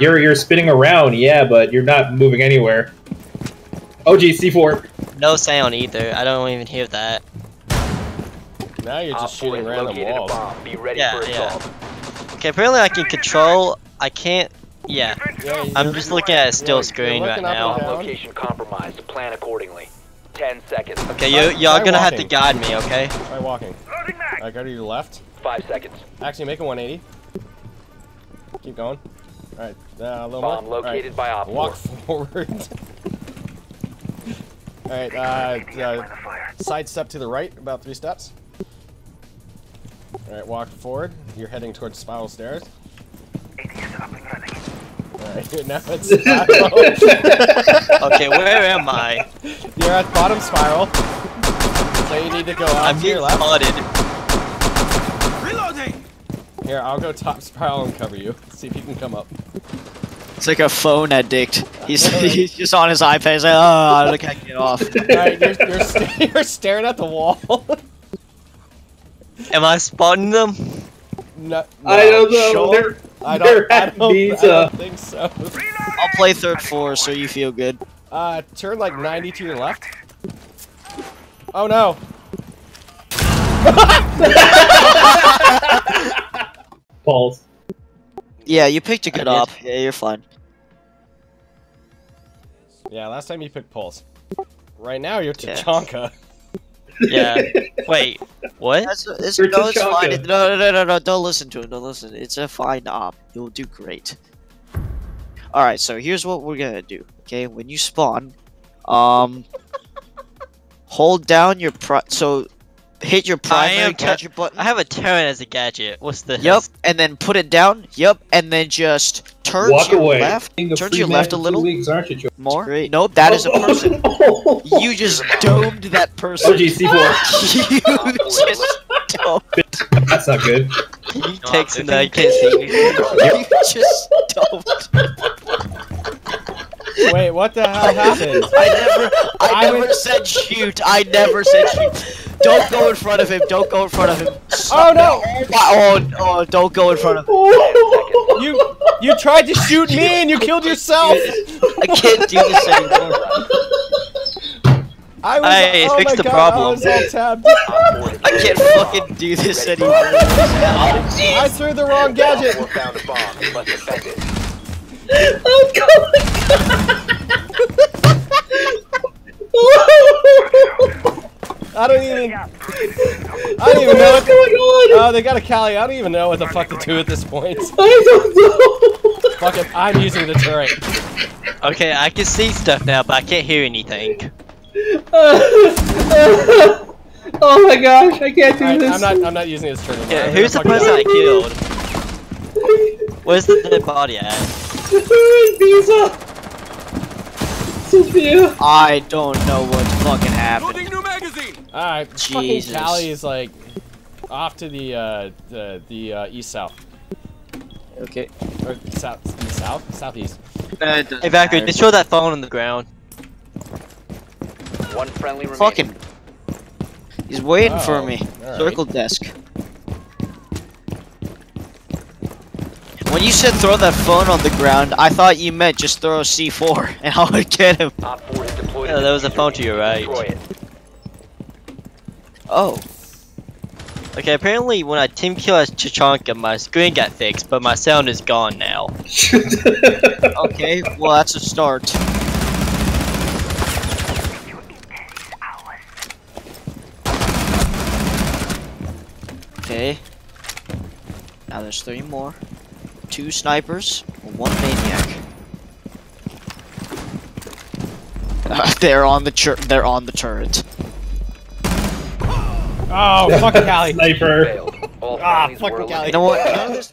You're you're spinning around, yeah, but you're not moving anywhere. Oh gee, C4. No sound either. I don't even hear that. Now you're just shooting around the walls. Be ready Yeah, for yeah. assault. Okay, apparently I can control. I can't. Yeah, Yeah, I'm just looking at a still you're screen right looking up and now. Location compromised. Plan accordingly. Ten seconds. Okay, you y'all gonna have to guide me, okay? Try walking. Alright, go to your left. Five seconds. Actually, make a 180. Keep going. Alright, uh, a little Bomb more. located by Op Walk forward. Alright, uh, uh, side step to the right, about three steps. Alright, walk forward. You're heading towards spiral stairs. Alright, now it's. Okay, where am I? You're at bottom spiral. So you need to go out I'm to your getting left. spotted. Here, I'll go top spiral and cover you. See if you can come up. It's like a phone addict. He's he's just on his iPad. He's like, oh, look, I can get off. Alright, you're, you're, sta- you're staring at the wall. Am I spotting them? no, I don't know. Sure? They're, I they're don't, I at don't, I uh, don't think so. I'll play third floor so you feel good. Uh, turn like 90 to your left. Oh no! Balls. Yeah, you picked a good op. Yeah, you're fine. Yeah, last time you picked Pulse. Right now you're Yeah. Tachanka. Yeah. Wait. What? That's, it's, You're no, it's fine. No, no, no, no, no, don't listen to him. Don't listen. It's a fine op. You'll do great. Alright, so here's what we're gonna do. Okay, when you spawn, um, hold down your pri- so hit your primary am t- gadget button. I have a turn as a gadget. What's this? Yep, and then put it down. Yep, and then just turn Walk to your away. left. Being a Turn to your left a little Weeks, aren't you, George? more. Nope, that is a oh. person. You just domed that person. Oh gee, C4. you just domed. That's not good. Can you text him that I can't see me? You just domed. Wait, what the hell happened? I never, I I never was- said shoot. I never said shoot. Don't go in front of him. Don't go in front of him. Oh no! Oh, oh, don't go in front of him. You you tried to shoot me and you killed yourself! I can't do this anymore. I was Hey, oh fix the God, problem. I was all tabbed. I can't fucking do this oh, anymore. I threw the wrong gadget! Four found a bomb. You must defend it. I don't even I don't even know what going? Oh, they got a Kali. I don't even know what the fuck to do at this point. I don't know. Fuck it, I'm using the turret. Okay, I can see stuff now, but I can't hear anything. oh my gosh, I can't do I, this. I'm not I'm not using this turret anymore. Yeah, who's the person I killed? Where's the dead body at? Visa. Sophia. I don't know what fucking happened. Alright, fucking Jesus. Kali is like off to the uh the the uh, east south. Okay. Or south south? Southeast. Hey, Valkyrie, destroy that phone on the ground. One friendly remaining. Fucking. He's waiting for Oh, me. alright. Circle desk. When you said throw that phone on the ground, I thought you meant just throw a C4 and I would get him. Op 4 is deployed. Yeah, in there was a phone to your right. Oh. Okay, apparently when I team kill as Chichanka, my screen got fixed, but my sound is gone now. Okay, well that's a start. Okay. Now there's three more. Two snipers, one maniac. they're on the tur- they're on the turret. Oh fucking Kali. Sniper. Failed. All Ah, friendlies fucking were Kali. You know what? None of this